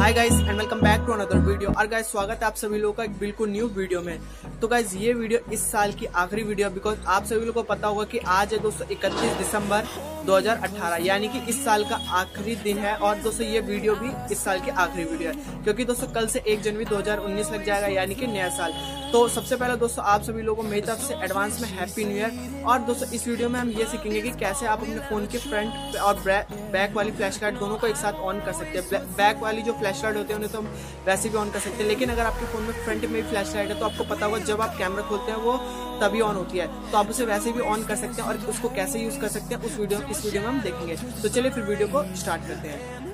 Hi guys and welcome back to another video और guys स्वागत है आप सभी लोगों का एक बिल्कुल न्यू वीडियो में। तो गाइस ये वीडियो इस साल की आखिरी वीडियो बिकॉज़ आप सभी लोगों को पता होगा कि आज है दोस्तों इकतीस दिसंबर 2018 यानी कि इस साल का आखिरी दिन है और दोस्तों ये वीडियो भी इस साल की आखिरी वीडियो है। क्योंकि दोस्तों कल से एक जनवरी 2019 लग जाएगा, यानी कि नया साल। तो सबसे पहले दोस्तों आप सभी लोगों मेरी तरफ़ से एडवांस में हैप्पी न्यू ईयर और दोस्तों इस वीडियो में हम ये सीखेंगे कि कैसे आप अपने फ़ोन के फ्रंट और बैक वाली फ्लैश कार्ड दोनों को एक साथ ऑन कर सकते हैं। बैक वाली जो फ्लैश लाइट होते हैं, उन्हें तो हम वैसे भी ऑन कर सकते हैं। लेकिन अगर आपके फ़ोन में फ्रंट में भी फ्लैश लाइट है तो आपको पता होगा जब आप कैमरा खोलते हैं, वो तभी ऑन होती है। तो आप उसे वैसे भी ऑन कर सकते हैं और उसको कैसे यूज़ कर सकते हैं, उस वीडियो इस वीडियो में हम देखेंगे। तो चलिए फिर वीडियो को स्टार्ट करते हैं।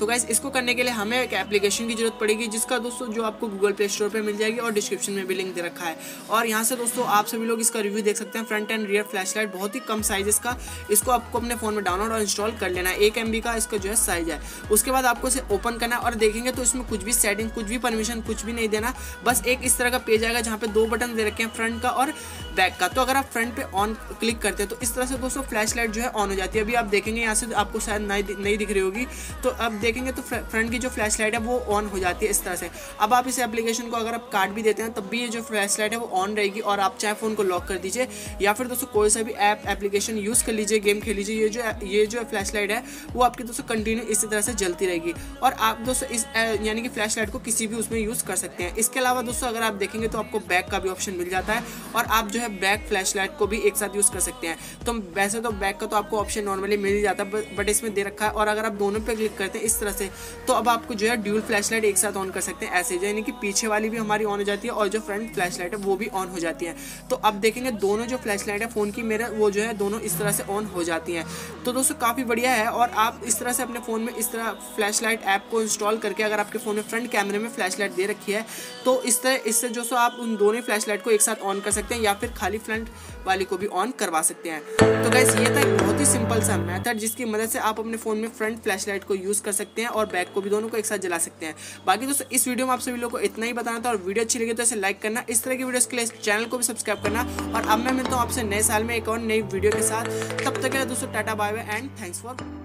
तो गाइस इसको करने के लिए हमें एक एप्लीकेशन की ज़रूरत पड़ेगी, जिसका दोस्तों जो आपको गूगल प्ले स्टोर पर मिल जाएगी और डिस्क्रिप्शन में भी लिंक दे रखा है। और यहाँ से दोस्तों आप सभी लोग इसका रिव्यू देख सकते हैं front and rear flash light बहुत ही कम साइज़ इसका। इसको आपको अपने फ़ोन में डाउनलोड और इंस्टॉल कर लेना है। एक एम का इसका जो है साइज़ है। उसके बाद आपको इसे ओपन करना है और देखेंगे तो इसमें कुछ भी सेटिंग कुछ भी परमिशन कुछ भी नहीं देना। बस एक इस तरह का पेज आएगा जहाँ पे दो बटन दे रखे हैं फ्रंट का और बैक का। तो अगर आप फ्रंट पे ऑन क्लिक करते हैं तो इस तरह से दोस्तों फ्लैश लाइट जो है ऑन हो जाती है। अभी आप देखेंगे, यहाँ से आपको शायद नहीं दिख रही होगी। तो अब देखेंगे तो फ्रंट फ्रंट की जो फ्लैश लाइट है, वो ऑन हो जाती है इस तरह से। अब आप इस एप्लीकेशन को अगर आप काट भी देते हैं, तब भी ये जो फ्लैश लाइट है, वो ऑन रहेगी। और आप चाहे फ़ोन को लॉक कर दीजिए, या फिर दोस्तों कोई सा भी ऐप एप्लीकेशन यूज़ कर लीजिए गेम खेल लीजिए, ये जो ये जो फ्लैश लाइट है, वो आपकी दोस्तों कंटिन्यू इसी तरह से जलती रहेगी। और आप दोस्तों इस यानी कि फ्लैश लाइट को किसी भी उसमें यूज़ कर सकते हैं। इसके अलावा दोस्तों अगर आप देखेंगे तो आपको बैक का भी ऑप्शन मिल जाता है। और आप जो है बैक फ्लैश लाइट को भी एक साथ यूज़ कर सकते हैं। तो वैसे तो बैक का तो आपको ऑप्शन नॉर्मली मिल ही जाता है बट इसमें दे रखा है। और अगर आप दोनों पे क्लिक करते हैं इस तरह से तो अब आपको जो है ड्यूल फ्लैश लाइट एक साथ ऑन कर सकते हैं, ऐसे यानी कि पीछे वाली भी हमारी ऑन हो जाती है और जो फ्रंट फ्लैश लाइट है वो भी ऑन हो जाती है। तो अब देखेंगे दोनों जो फ्लैश लाइट है फ़ोन की, मेरे, वो जो है दोनों इस तरह से ऑन हो जाती हैं। तो दोस्तों काफ़ी बढ़िया है और आप इस तरह से अपने फ़ोन में इस तरह फ्लैश लाइट ऐप को इंस्टॉल करके अगर आपके फ़ोन में फ्रंट कैमरे में फ्लैश लाइट दे रखी है तो इस तरह, इससे जो सो आप उन दोनों फ्लैश लाइट को एक साथ ऑन कर सकते हैं या फिर खाली फ्रंट वाली को भी ऑन करवा सकते हैं। तो गैस ये था एक बहुत ही सिंपल सा मेथड जिसकी मदद से आप अपने फ़ोन में फ्रंट फ्लैश लाइट को यूज़ कर सकते हैं और बैक को भी दोनों को एक साथ जला सकते हैं। बाकी दोस्तों, इस वीडियो में आप सभी लोगों को इतना ही बताना था और वीडियो अच्छी लगी तो इसे लाइक करना। इस तरह की वीडियोस के लिए चैनल को भी सब्सक्राइब करना। और अब मैं मिलता हूँ आपसे नए साल में एक और नई वीडियो के साथ। तब तक दोस्तों, tata bye bye and thanks for